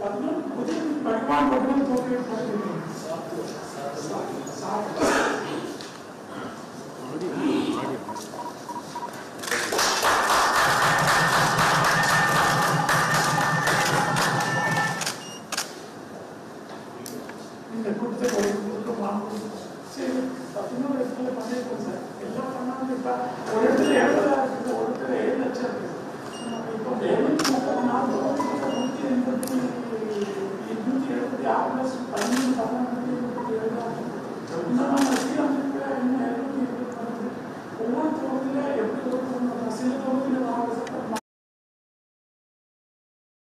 பதினொன்று முதல் பகவான் பகவான் தோல்வி படுகிறது சாப்பிட்டு இந்த கொடுத்த ஒரு கொடுக்க வாங்கணும் சரி இன்னொரு இடத்துல பண்ணிருக்கோம் சார் எல்லாம் பண்ணாலும் இப்போ Thank you.